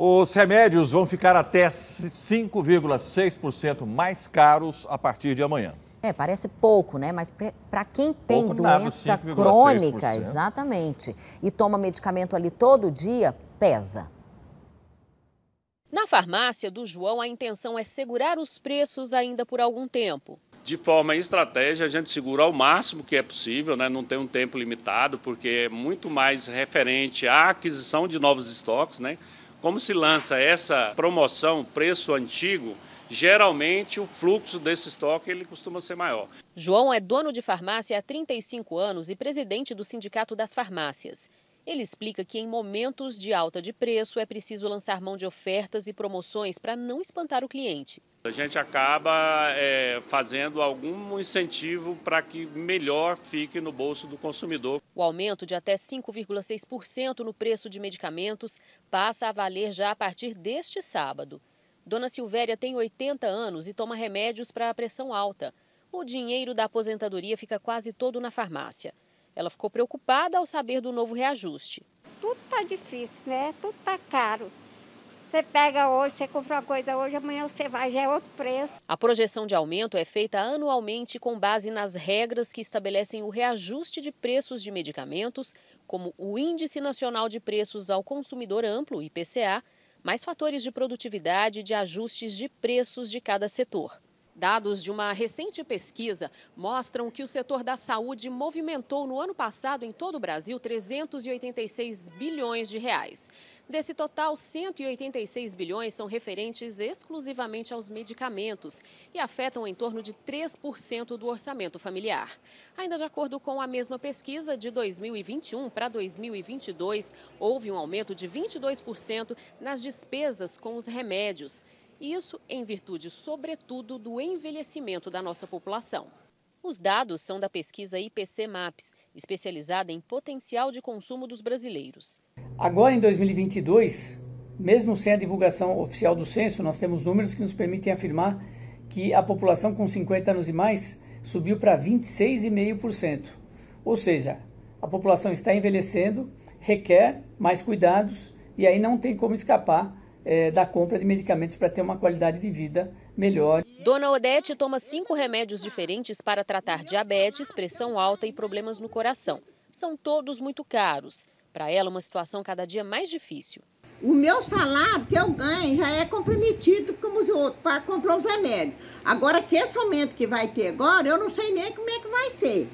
Os remédios vão ficar até 5,6% mais caros a partir de amanhã. É, parece pouco, né? Mas para quem tem pouco doença nada, crônica, exatamente, e toma medicamento ali todo dia, pesa. Na farmácia do João, a intenção é segurar os preços ainda por algum tempo. De forma estratégia, a gente segura ao máximo que é possível, né? não tem um tempo limitado, porque é muito mais referente à aquisição de novos estoques. Né? Como se lança essa promoção preço antigo, geralmente o fluxo desse estoque ele costuma ser maior. João é dono de farmácia há 35 anos e presidente do Sindicato das Farmácias. Ele explica que em momentos de alta de preço é preciso lançar mão de ofertas e promoções para não espantar o cliente. A gente acaba é, fazendo algum incentivo para que melhor fique no bolso do consumidor. O aumento de até 5,6% no preço de medicamentos passa a valer já a partir deste sábado. Dona Silvéria tem 80 anos e toma remédios para a pressão alta. O dinheiro da aposentadoria fica quase todo na farmácia. Ela ficou preocupada ao saber do novo reajuste. Tudo está difícil, né? Tudo está caro. Você pega hoje, você compra uma coisa hoje, amanhã você vai, já é outro preço. A projeção de aumento é feita anualmente com base nas regras que estabelecem o reajuste de preços de medicamentos, como o Índice Nacional de Preços ao Consumidor Amplo, IPCA, mais fatores de produtividade e de ajustes de preços de cada setor. Dados de uma recente pesquisa mostram que o setor da saúde movimentou no ano passado em todo o Brasil 386 bilhões de reais. Desse total, 186 bilhões são referentes exclusivamente aos medicamentos e afetam em torno de 3% do orçamento familiar. Ainda de acordo com a mesma pesquisa, de 2021 para 2022, houve um aumento de 22% nas despesas com os remédios. Isso em virtude, sobretudo, do envelhecimento da nossa população. Os dados são da pesquisa IPC Maps, especializada em potencial de consumo dos brasileiros. Agora, em 2022, mesmo sem a divulgação oficial do censo, nós temos números que nos permitem afirmar que a população com 50 anos e mais subiu para 26,5%. Ou seja, a população está envelhecendo, requer mais cuidados e aí não tem como escapar é, da compra de medicamentos para ter uma qualidade de vida melhor. Dona Odete toma cinco remédios diferentes para tratar diabetes, pressão alta e problemas no coração. São todos muito caros. Para ela, uma situação cada dia mais difícil. O meu salário que eu ganho já é comprometido como os outros para comprar os remédios. Agora, que esse aumento que vai ter agora, eu não sei nem como é que vai ser.